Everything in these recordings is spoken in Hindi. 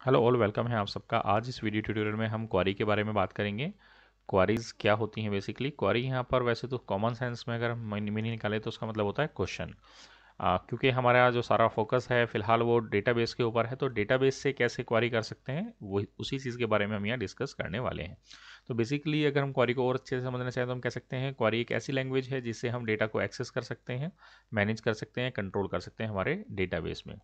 हेलो ऑल, वेलकम है आप सबका। आज इस वीडियो ट्यूटोरियल में हम क्वारी के बारे में बात करेंगे। क्वारीज क्या होती हैं बेसिकली क्वारी यहाँ पर वैसे तो कॉमन सेंस में अगर मीनिंग निकाले तो उसका मतलब होता है क्वेश्चन क्योंकि हमारा जो सारा फोकस है, फ़िलहाल वो डेटाबेस के ऊपर है तो डेटाबेस से कैसे क्वारी कर सकते हैं, वो उसी चीज़ के बारे में हम यहाँ डिस्कस करने वाले हैं। तो बेसिकली अगर हम क्वारी को और अच्छे से समझना चाहें तो हम कह सकते हैं क्वारी एक ऐसी लैंग्वेज है जिससे हम डेटा को एक्सेस कर सकते हैं मैनेज कर सकते हैं कंट्रोल कर सकते हैं हमारे डेटाबेस में।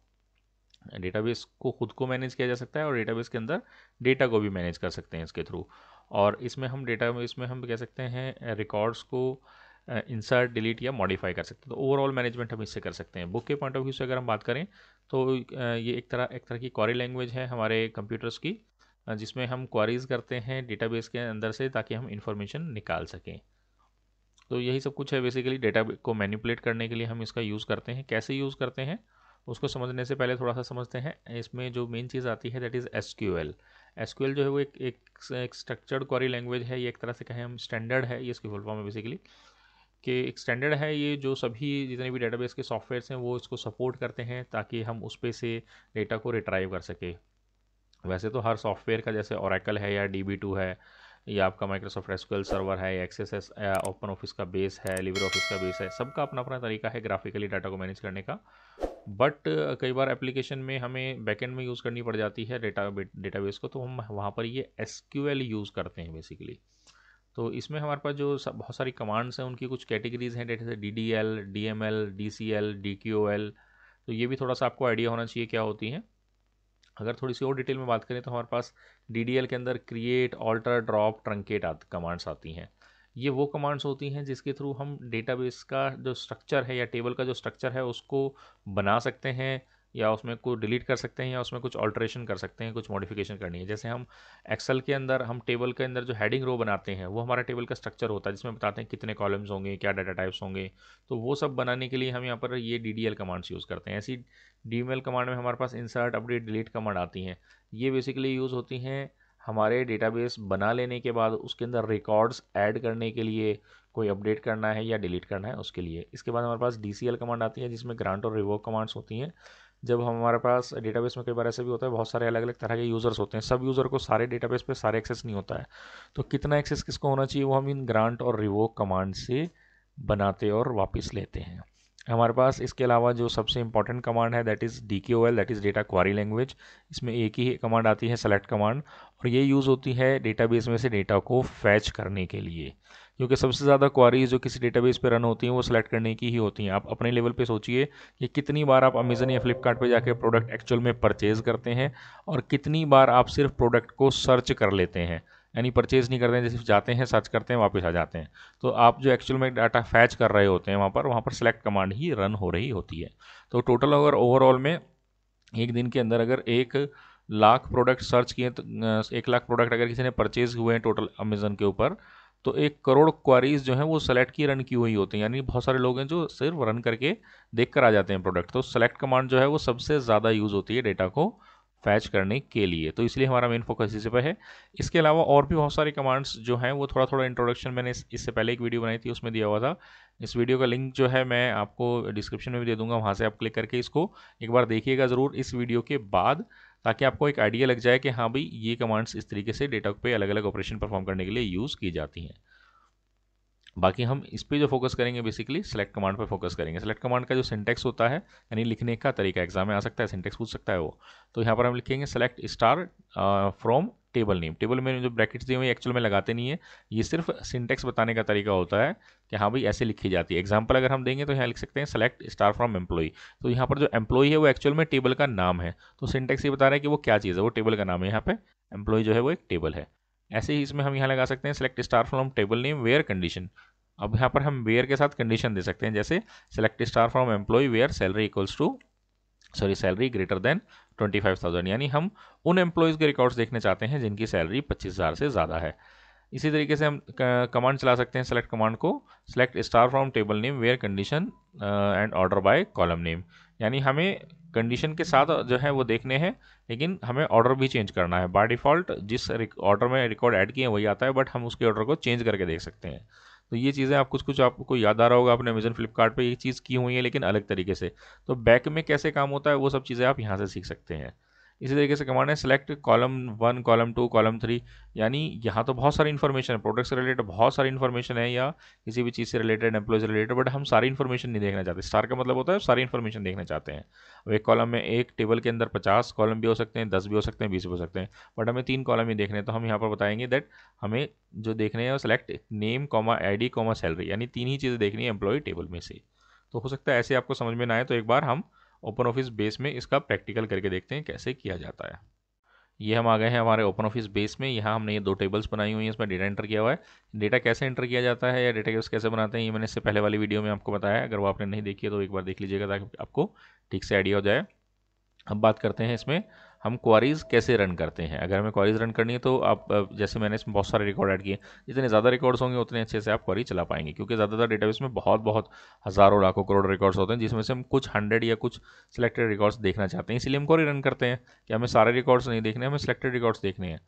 डेटाबेस को खुद को मैनेज किया जा सकता है और डेटाबेस के अंदर डेटा को भी मैनेज कर सकते हैं इसके थ्रू। और इसमें हम डेटा, इसमें हम कह सकते हैं रिकॉर्ड्स को इंसर्ट डिलीट या मॉडिफाई कर सकते हैं। तो ओवरऑल मैनेजमेंट हम इससे कर सकते हैं। बुक के पॉइंट ऑफ़ व्यू से अगर हम बात करें तो ये एक तरह एक तरह की क्वारी लैंग्वेज है हमारे कंप्यूटर्स की जिसमें हम क्वारीज करते हैं डेटाबेस के अंदर से ताकि हम इंफॉर्मेशन निकाल सकें। तो यही सब कुछ है बेसिकली डेटा को मैनिपुलेट करने के लिए हम इसका यूज़ करते हैं। कैसे यूज़ करते हैं? उसको समझने से पहले थोड़ा सा समझते हैं। इसमें जो मेन चीज़ आती है that is S Q L S Q L जो है वो एक एक, एक स्ट्रक्चर्ड क्वारी लैंग्वेज है ये एक तरह से कहें हम स्टैंडर्ड है ये इसकी फुल फॉर्म है बेसिकली कि एक स्टैंडर्ड है ये जो सभी जितने भी डेटाबेस के सॉफ्टवेयर्स हैं वो इसको सपोर्ट करते हैं ताकि हम उस पर से डेटा को रिट्राइव कर सके। वैसे तो हर सॉफ्टवेयर का जैसे ओरेकल है या डी टू है या आपका माइक्रोसॉफ्ट एसक्यूएल सर्वर है एक्सेस एस ओपन ऑफ़िस का बेस है लिवर ऑफ़िस का बेस है सबका अपना अपना तरीका है ग्राफिकली डाटा को मैनेज करने का। बट कई बार एप्लीकेशन में हमें बैकेंड में यूज़ करनी पड़ जाती है डेटा डेटाबेस को तो हम वहाँ पर ये एसक्यूएल यूज़ करते हैं बेसिकली तो इसमें हमारे पास जो बहुत सारी कमांड्स हैं, उनकी कुछ कैटेगरीज हैं, जैसे D D L D M L D C L D Q L तो ये भी थोड़ा सा आपको आइडिया होना चाहिए क्या होती हैं। अगर थोड़ी सी और डिटेल में बात करें तो हमारे पास डी डी एल के अंदर क्रिएट ऑल्टर ड्रॉप ट्रंकेट आ कमांड्स आती हैं। ये वो कमांड्स होती हैं जिसके थ्रू हम डेटाबेस का जो स्ट्रक्चर है या टेबल का जो स्ट्रक्चर है उसको बना सकते हैं या उसमें को डिलीट कर सकते हैं या उसमें कुछ ऑल्ट्रेशन कर सकते हैं, कुछ मॉडिफिकेशन करनी है। जैसे हम एक्सेल के अंदर, हम टेबल के अंदर जो हेडिंग रो बनाते हैं, वो हमारा टेबल का स्ट्रक्चर होता है जिसमें बताते हैं कितने कॉलम्स होंगे, क्या डाटा टाइप्स होंगे। तो वो सब बनाने के लिए हम यहाँ पर ये D D L commands use करते हैं। ऐसी डी कमांड में हमारे पास इंसर्ट अपडेट डिलीट कमांड आती हैं। ये बेसिकली यूज़ होती हैं हमारे डेटाबेस बना लेने के बाद उसके अंदर रिकॉर्ड्स ऐड करने के लिए कोई अपडेट करना है या डिलीट करना है उसके लिए। इसके बाद हमारे पास डीसीएल कमांड आती है, जिसमें ग्रांट और रिवोक कमांड्स होती हैं। जब हमारे पास डेटाबेस में कई बार ऐसे भी होता है, बहुत सारे अलग अलग तरह के यूज़र्स होते हैं। सब यूज़र को सारे डेटाबेस पे सारे एक्सेस नहीं होता है। तो कितना एक्सेस किसको होना चाहिए, वो हम इन ग्रांट और रिवोक कमांड से बनाते और वापस लेते हैं। हमारे पास इसके अलावा जो सबसे इंपॉर्टेंट कमांड है that is D K O L that is data query language इसमें एक ही कमांड आती है सेलेक्ट कमांड और ये यूज़ होती है डेटाबेस में से डेटा को फैच करने के लिए। क्योंकि सबसे ज़्यादा क्वारीज जो किसी डेटाबेस पे रन होती हैं, वो सेलेक्ट करने की ही होती हैं। आप अपने लेवल पे सोचिए कि कितनी बार आप अमेजन या फ्लिपकार्ट पे जाके प्रोडक्ट एक्चुअल में परचेज़ करते हैं, और कितनी बार आप सिर्फ़ प्रोडक्ट को सर्च कर लेते हैं। यानी परचेज़ नहीं करते हैं जैसे जाते हैं सर्च करते हैं, वापस आ जाते हैं। तो आप जो एक्चुअल में डाटा फैच कर रहे होते हैं वहाँ पर वहाँ पर सेलेक्ट कमांड ही रन हो रही होती है। तो टोटल अगर ओवरऑल में एक दिन के अंदर अगर एक लाख प्रोडक्ट सर्च किए तो एक लाख प्रोडक्ट अगर किसी ने परचेज हुए हैं टोटल अमेजन के ऊपर तो एक करोड़ क्वारीज जो हैं वो सेलेक्ट की रन की हुई होती हैं। यानी बहुत सारे लोग हैं जो सिर्फ़ रन करके देख कर आ जाते हैं प्रोडक्ट तो सेलेक्ट कमांड जो है वो सबसे ज़्यादा यूज़ होती है डेटा को। फैच करने के लिए। तो इसलिए हमारा मेन फोकस इसी पे है। इसके अलावा और भी बहुत सारे कमांड्स जो हैं, वो थोड़ा थोड़ा इंट्रोडक्शन मैंने इससे पहले एक वीडियो बनाई थी, उसमें दिया हुआ था। इस वीडियो का लिंक जो है, मैं आपको डिस्क्रिप्शन में भी दे दूँगा, वहाँ से आप क्लिक करके इसको एक बार देखिएगा ज़रूर इस वीडियो के बाद, ताकि आपको एक आइडिया लग जाए कि हाँ भाई, ये कमांड्स इस तरीके से डेटा पे अलग अलग ऑपरेशन परफॉर्म करने के लिए यूज़ की जाती हैं। बाकी हम इस पर जो फोकस करेंगे बेसिकली सेलेक्ट कमांड पर फोकस करेंगे। सेलेक्ट कमांड का जो सिंटेक्स होता है, यानी लिखने का तरीका एग्ज़ाम में आ सकता है सिंटेक्स पूछ सकता है वो। तो यहाँ पर हम लिखेंगे select star from table name table में जो ब्रैकेट्स दिए हुए एक्चुअल में लगाते नहीं है। ये सिर्फ़ सिंटेक्स बताने का तरीका होता है कि हाँ भाई, ऐसे लिखी जाती है। एग्ज़ाम्पल अगर हम देंगे तो यहाँ लिख सकते हैं सेलेक्ट स्टार फ्रॉम एम्प्लॉई तो यहाँ पर जो एम्प्लॉई है, वो एक्चुअल में टेबल का नाम है। तो सिंटेक्स ये बता रहा है कि वो क्या चीज़ है? वो टेबल का नाम है। यहाँ पे एम्प्लॉय जो है, वो एक टेबल है। ऐसे ही इसमें हम यहाँ लगा सकते हैं select star from table name where condition अब यहाँ पर हम वेयर के साथ कंडीशन दे सकते हैं, जैसे select star from employee where salary equals to sorry salary greater than twenty five thousand यानी हम उन एम्प्लॉयज़ के रिकॉर्ड्स देखने चाहते हैं जिनकी सैलरी पच्चीस हज़ार से ज़्यादा है। इसी तरीके से हम कमांड चला सकते हैं सेलेक्ट कमांड को select star from table name where condition and order by column name यानी हमें कंडीशन के साथ जो है वो देखने हैं, लेकिन हमें ऑर्डर भी चेंज करना है। बाय डिफ़ॉल्ट जिस ऑर्डर में रिकॉर्ड ऐड किए वही आता है बट हम उसके ऑर्डर को चेंज करके देख सकते हैं। तो ये चीज़ें आप कुछ कुछ आपको याद आ रहा होगा आपने अमेजन फ्लिपकार्ट ये चीज़ की हुई है, लेकिन अलग तरीके से। तो बैक में कैसे काम होता है, वो सब चीज़ें आप यहाँ से सीख सकते हैं। इसी तरीके से कमांड है select column one column two column three यानी यहाँ तो बहुत सारी इन्फॉर्मेशन है प्रोडक्ट से रिलेटेड बहुत सारी इन्फॉर्मेशन है या किसी भी चीज़ से रिलेटेड एम्प्लॉय से रिलेटेड बट हम सारी इन्फॉर्मेशन नहीं देखना चाहते। स्टार का मतलब होता है सारी इन्फॉर्मेशन देखना चाहते हैं। अब एक कॉलम में एक टेबल के अंदर पचास कॉलम भी हो सकते हैं, दस भी हो सकते हैं, बीस भी हो सकते हैं बट हमें तीन कॉलम ही देखने तो हम यहाँ पर बताएँगे दैट हमें जो देखने हैं select name comma I D comma salary यानी तीन ही चीज़ें देखनी है एम्प्लॉय टेबल में से। तो हो सकता है ऐसे आपको समझ में ना आए तो एक बार हम ओपन ऑफ़िस बेस में इसका प्रैक्टिकल करके देखते हैं कैसे किया जाता है। ये हम आ गए हैं हमारे ओपन ऑफ़िस बेस में। यहाँ हमने ये दो टेबल्स बनाई हुई हैं, इसमें डेटा एंटर किया हुआ है। डेटा कैसे एंटर किया जाता है या डेटा केस बनाते हैं, ये मैंने इससे पहले वाली वीडियो में आपको बताया। अगर वो आपने नहीं देखी है तो एक बार देख लीजिएगा ताकि आपको ठीक से आइडिया हो जाए। अब बात करते हैं इसमें हम क्वारीज कैसे रन करते हैं? अगर हमें क्वारीज रन करनी है तो आप जैसे मैंने इसमें बहुत सारे रिकॉर्ड ऐड किए, जितने ज़्यादा रिकॉर्ड्स होंगे उतने अच्छे से आप क्वारी चला पाएँगे, क्योंकि ज़्यादातर डेटाबेस में बहुत बहुत हज़ारों, लाखों करोड़ रिकॉर्ड्स होते हैं, जिसमें से हम कुछ हंड्रेड या कुछ सिलेक्टेड रिकॉर्ड्स देखना चाहते हैं, इसलिए हम क्वारी रन करते हैं कि हमें सारे रिकॉर्ड्स नहीं देखने, हमें सिलेक्टेड रिकॉर्ड्स देखने हैं।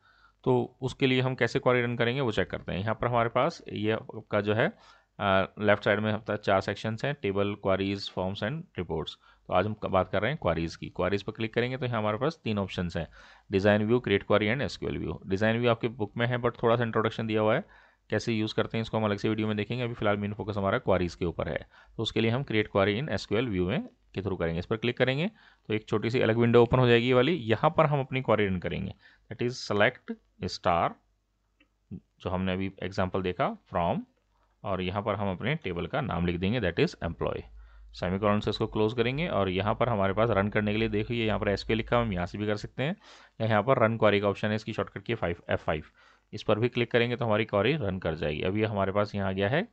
तो उसके लिए हम कैसे क्वारी रन करेंगे, वो चेक करते हैं। यहाँ पर हमारे पास ये आपका जो है लेफ़्ट साइड में हफ़्ता चार सेक्शंस हैं table queries forms and reports तो आज हम बात कर रहे हैं क्वारीज की। क्वारीज पर क्लिक करेंगे तो यहाँ हमारे पास तीन ऑप्शन हैं। Design view create query and SQL view design view आपके बुक में है बट थोड़ा सा इंट्रोडक्शन दिया हुआ है। कैसे यूज़ करते हैं इसको हम अलग से वीडियो में देखेंगे। अभी फ़िलहाल मेन फोकस हमारा क्वारीज के ऊपर है। तो उसके लिए हम create query in SQL view में के थ्रू करेंगे। इस पर क्लिक करेंगे तो एक छोटी सी अलग विंडो ओपन हो जाएगी वाली। यहाँ पर हम अपनी क्वारी रन करेंगे। दैट इज़ सेलेक्ट स्टार जो हमने अभी एग्ज़ाम्पल देखा फ्रॉम और यहाँ पर हम अपने टेबल का नाम लिख देंगे। दैट इज़ एम्प्लॉय सेमी से इसको क्लोज करेंगे और यहाँ पर हमारे पास रन करने के लिए देखिए यहाँ पर एस लिखा हम यहाँ से भी कर सकते हैं। या यहाँ पर रन क्वारी का ऑप्शन है, इसकी शॉर्टकट की फाइव एफ़ फाइव इस पर भी क्लिक करेंगे तो हमारी क्वारी रन कर जाएगी। अभी हमारे पास यहाँ आ गया है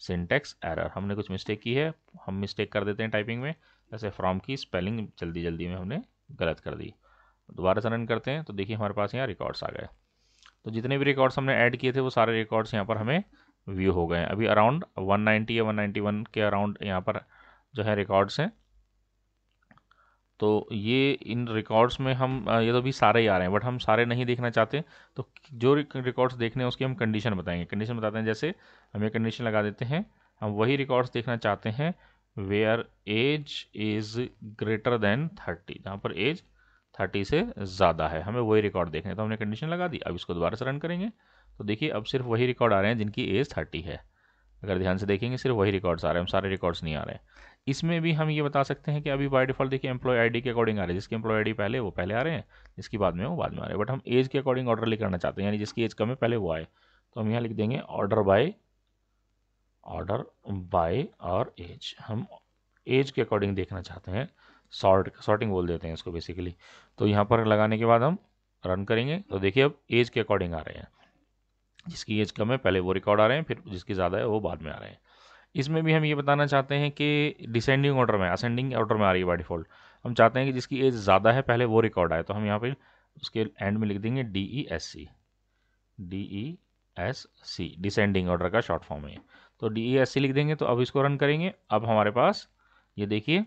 सिंटेक्स एरर हमने कुछ मिस्टेक की है, हम मिस्टेक कर देते हैं टाइपिंग में। जैसे फ्रॉम की स्पेलिंग जल्दी जल्दी में हमने गलत कर दी। दोबारा से रन करते हैं तो देखिए हमारे पास यहाँ रिकॉर्ड्स आ गए। तो जितने भी रिकॉर्ड्स हमने ऐड किए थे, वो सारे रिकॉर्ड्स यहाँ पर हमें व्यू हो गए अभी अराउंड 190 या 191 के अराउंड यहाँ पर जो है रिकॉर्ड्स हैं। तो ये इन रिकॉर्ड्स में हम ये तो भी सारे ही आ रहे हैं बट हम सारे नहीं देखना चाहते। तो जो रिकॉर्ड्स देखने हैं, उसकी हम कंडीशन बताएँगे। कंडीशन बताते हैं, जैसे हम ये कंडीशन लगा देते हैं, हम वही रिकॉर्ड्स देखना चाहते हैं where age is greater than thirty जहाँ पर एज थर्टी से ज़्यादा है, हमें वही रिकॉर्ड देखने तो हमने कंडीशन लगा दी, अब इसको दोबारा से रन करेंगे। तो देखिए, अब सिर्फ़ वही रिकॉर्ड आ रहे हैं जिनकी एज थर्टी है। अगर ध्यान से देखेंगे, सिर्फ़ वही रिकॉर्ड्स आ रहे हैं, हम सारे रिकॉर्ड्स नहीं आ रहे हैं। इसमें भी हम ये बता सकते हैं कि अभी बाय डिफ़ॉल्ट देखिए एम्प्लॉय आईडी के अकॉर्डिंग आ रहे हैं। जिसके एम्प्लॉय आईडी पहले, वो पहले आ रहे हैं। जिसकी बाद में, वो बाद में आ रहे हैं। बट हम एज के अकॉर्डिंग ऑर्डर करना चाहते हैं। यानी जिसकी एज कम है, पहले वो आए। तो हम यहाँ लिख देंगे ऑर्डर बाय ऑर्डर बाय और एज हम एज के अकॉर्डिंग देखना चाहते हैं। सॉर्ट सॉर्टिंग बोल देते हैं इसको बेसिकली तो यहाँ पर लगाने के बाद हम रन करेंगे। तो देखिए अब एज के अकॉर्डिंग आ रहे हैं। जिसकी एज कम है, पहले वो रिकॉर्ड आ रहे हैं, फिर जिसकी ज़्यादा है, वो बाद में आ रहे हैं। इसमें भी हम ये बताना चाहते हैं कि डिसेंडिंग ऑर्डर में असेंडिंग ऑर्डर में आ रही है बाई डिफ़ॉल्ट हम चाहते हैं कि जिसकी एज ज़्यादा है, पहले वो रिकॉर्ड आए। तो हम यहाँ पे उसके एंड में लिख देंगे D E S C D E S C descending order का शॉर्ट फॉर्म है तो डी ई एस सी लिख देंगे तो अब इसको रन करेंगे। अब हमारे पास, ये देखिए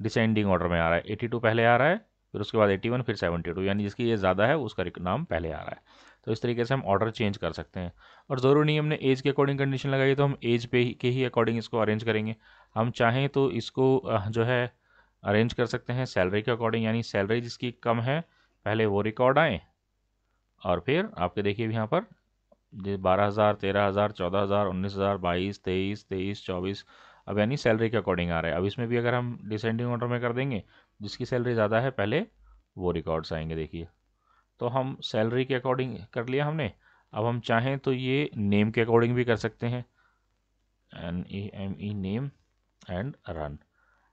डिसेंडिंग ऑर्डर में आ रहा है। एटी टू पहले आ रहा है फिर उसके बाद एटी वन फिर सेवेंटी टू यानी जिसकी ये ज़्यादा है, उसका नाम पहले आ रहा है। तो इस तरीके से हम ऑर्डर चेंज कर सकते हैं। और ज़रूरी नहीं, हमने एज के अकॉर्डिंग कंडीशन लगाई तो हम एज पे ही के ही अकॉर्डिंग इसको अरेंज करेंगे। हम चाहें तो इसको जो है अरेंज कर सकते हैं सैलरी के अकॉर्डिंग यानी सैलरी जिसकी कम है, पहले वो रिकॉर्ड आए, और फिर आपके देखिए यहाँ पर बारह हज़ार, तेरह हज़ार, चौदह हज़ार, उन्नीस हज़ार, बाईस, तेईस तेईस, चौबीस, अब यानी सैलरी के अकॉर्डिंग आ रहा है। अब इसमें भी अगर हम डिसेंडिंग ऑर्डर में कर देंगे जिसकी सैलरी ज़्यादा है पहले, वो रिकॉर्ड्स आएँगे, देखिए। तो हम सैलरी के अकॉर्डिंग कर लिया हमने। अब हम चाहें तो ये नेम के अकॉर्डिंग भी कर सकते हैं। N E M E name and run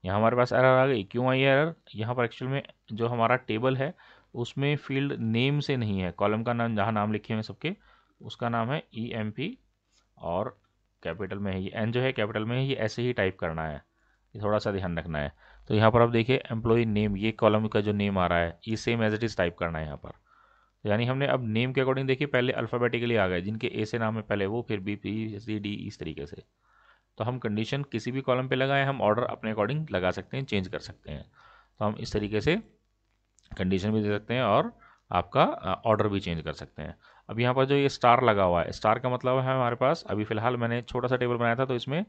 यहाँ हमारे पास एरर आ गई। क्यों आई एरर यहाँ पर एक्चुअल में जो हमारा टेबल है, उसमें फ़ील्ड नेम से नहीं है। कॉलम का नाम, जहाँ नाम लिखे हुए सबके, उसका नाम है ई एम पी और कैपिटल में है ये। एन जो है कैपिटल में है, ये ऐसे ही टाइप करना है। ये थोड़ा सा ध्यान रखना है। तो यहाँ पर आप देखिए एम्प्लॉई नेम ये कॉलम का जो नेम आ रहा है, ये same as it is type करना है यहाँ पर। यानी हमने अब नेम के अकॉर्डिंग देखिए पहले अल्फ़ाबेटिकली आ गए, जिनके ए से नाम है पहले वो, फिर बी पी सी डी इस तरीके से। तो हम कंडीशन किसी भी कॉलम पे लगाए, हम ऑर्डर अपने अकॉर्डिंग लगा सकते हैं चेंज कर सकते हैं। तो हम इस तरीके से कंडीशन भी दे सकते हैं और आपका ऑर्डर भी चेंज कर सकते हैं। अब यहाँ पर जो ये स्टार लगा हुआ है स्टार का मतलब है हमारे पास, अभी फ़िलहाल मैंने छोटा सा टेबल बनाया था तो इसमें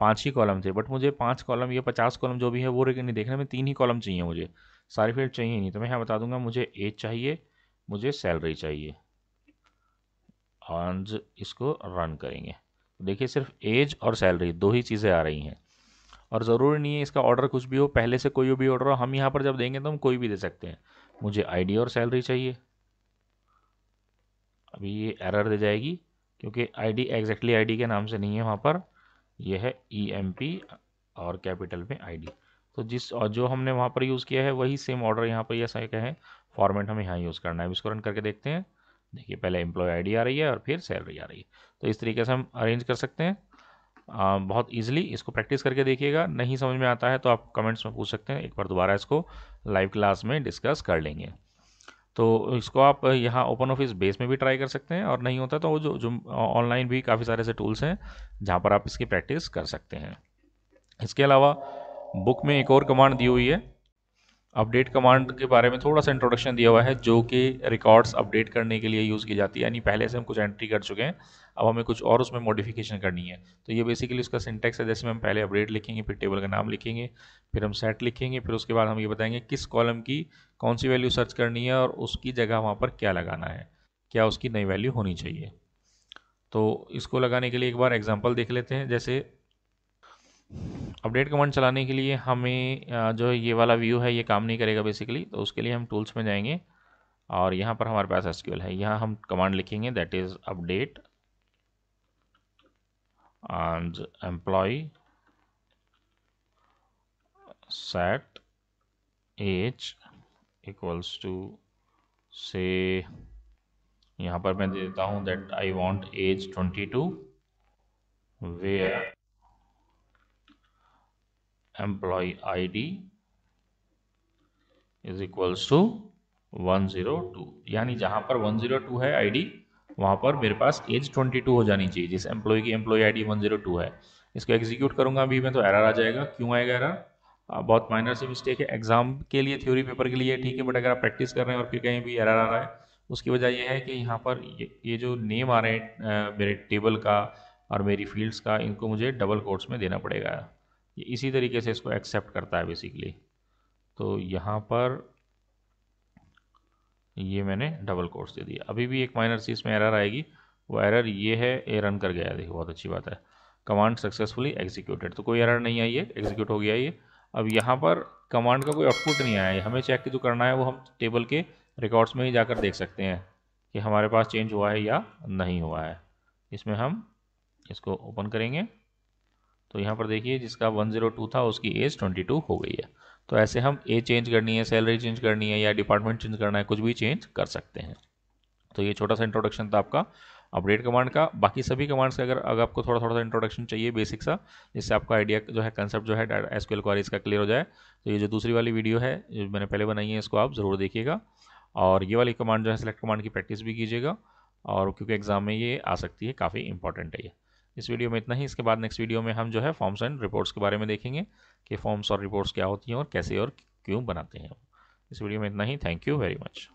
पाँच ही कॉलम थे, बट मुझे पाँच कॉलम या पचास कॉलम जो भी है, वो नहीं, देखने में तीन ही कॉलम चाहिए मुझे। सारे फ़ील्ड चाहिए नहीं तो मैं यहाँ बता दूँगा, मुझे एज चाहिए, मुझे सैलरी चाहिए। और इसको रन करेंगे। देखिए, सिर्फ़ एज और सैलरी दो ही चीज़ें आ रही हैं। और ज़रूरी नहीं है इसका ऑर्डर कुछ भी हो, पहले से कोई भी ऑर्डर हो, हम यहाँ पर जब देंगे तो हम कोई भी दे सकते हैं। मुझे आईडी और सैलरी चाहिए। अभी ये एरर दे जाएगी, क्योंकि आईडी एग्जैक्टली आईडी के नाम से नहीं है वहाँ पर। यह है ई एम पी और कैपिटल में आई डी तो जिस और जो हमने वहाँ पर यूज़ किया है वही सेम ऑर्डर यहाँ पर ऐसा क्या है फॉर्मेट हमें यहाँ यूज़ करना है। इसको रन करके देखते हैं। देखिए पहले एम्प्लॉय आईडी आ रही है और फिर सैलरी आ रही है। तो इस तरीके से हम अरेंज कर सकते हैं। आ, बहुत इजीली इसको प्रैक्टिस करके देखिएगा। नहीं समझ में आता है तो आप कमेंट्स में पूछ सकते हैं। एक बार दोबारा इसको लाइव क्लास में डिस्कस कर लेंगे। तो इसको आप यहाँ ओपन ऑफ़िस बेस में भी ट्राई कर सकते हैं और नहीं होता तो जो जो ऑनलाइन भी काफ़ी सारे ऐसे टूल्स हैं, जहाँ पर आप इसकी प्रैक्टिस कर सकते हैं। इसके अलावा बुक में एक और कमांड दी हुई है अपडेट कमांड के बारे में थोड़ा सा इंट्रोडक्शन दिया हुआ है, जो कि रिकॉर्ड्स अपडेट करने के लिए यूज़ की जाती है। यानी पहले से हम कुछ एंट्री कर चुके हैं, अब हमें कुछ और उसमें मॉडिफिकेशन करनी है। तो ये बेसिकली उसका सिंटेक्स है, जैसे हम पहले अपडेट लिखेंगे, फिर टेबल का नाम लिखेंगे, फिर हम सेट लिखेंगे, फिर उसके बाद हम ये बताएँगे किस कॉलम की कौन सी वैल्यू सर्च करनी है और उसकी जगह वहाँ पर क्या लगाना है, क्या उसकी नई वैल्यू होनी चाहिए। तो इसको लगाने के लिए एक बार एग्ज़ाम्पल देख लेते हैं, जैसे अपडेट कमांड चलाने के लिए हमें जो ये वाला व्यू है, ये काम नहीं करेगा बेसिकली तो उसके लिए हम टूल्स में जाएँगे और यहाँ पर हमारे पास एस है। यहाँ हम कमांड लिखेंगे that is update and employee set age equals to, say, यहाँ पर मैं देता हूँ that I want age 22 where employee ID is equals to 102 यानी जहाँ पर 102 है आईडी वहाँ पर मेरे पास एज 22 हो जानी चाहिए। जिस एम्प्लॉय की एम्प्लॉय आई डी वन है। इसको एग्जीक्यूट करूँगा अभी मैं तो एरर आ जाएगा। क्यों आएगा एरर बहुत माइनर सी मिस्टेक है। एग्ज़ाम के लिए थ्योरी पेपर के लिए ठीक है बट अगर आप प्रैक्टिस कर रहे हैं और फिर कहीं भी एरर आ रहा है उसकी वजह यह है कि यहाँ पर ये, ये जो नेम आ रहे हैं मेरे टेबल का और मेरी फील्ड्स का इनको मुझे डबल कोर्ट्स में देना पड़ेगा। ये इसी तरीके से इसको एक्सेप्ट करता है बेसिकली तो यहाँ पर ये मैंने डबल कोर्स दे दिया अभी भी एक माइनर सी इसमें एरर आएगी। वो एरर ये है ए रन कर गया देखो, बहुत अच्छी बात है। कमांड सक्सेसफुली एग्जीक्यूटेड तो कोई एरर नहीं आई है। एग्जीक्यूट हो गया ये। अब यहाँ पर कमांड का कोई आउटपुट नहीं आया है। हमें चेक जो करना है, वो हम टेबल के रिकॉर्ड्स में ही जाकर देख सकते हैं कि हमारे पास चेंज हुआ है या नहीं हुआ है। इसमें हम इसको ओपन करेंगे। तो यहाँ पर देखिए, जिसका 102 था, उसकी एज 22 हो गई है। तो ऐसे हम ए चेंज करनी है सैलरी चेंज करनी है, या डिपार्टमेंट चेंज करना है, कुछ भी चेंज कर सकते हैं। तो ये छोटा सा इंट्रोडक्शन था आपका अपडेट कमांड का। बाकी सभी कमांड्स का अगर अगर आपको थोड़ा थोड़ा सा इंट्रोडक्शन चाहिए बेसिक सा, जिससे आपका आइडिया जो है कंसेप्ट जो है एस क्यू क्वारीज का क्लियर हो जाए तो ये जो दूसरी वाली वीडियो है जो मैंने पहले बनाई है, इसको आप ज़रूर देखिएगा। और ये वाली कमांड जो है सेलेक्ट कमांड की प्रैक्टिस भी कीजिएगा। और क्योंकि एग्ज़ाम में ये आ सकती है, काफ़ी इंपॉर्टेंट है ये। इस वीडियो में इतना ही। इसके बाद नेक्स्ट वीडियो में हम जो है फॉर्म्स एंड रिपोर्ट्स के बारे में देखेंगे कि फॉर्म्स और रिपोर्ट्स क्या होती हैं और कैसे और क्यों बनाते हैं। इस वीडियो में इतना ही। Thank you very much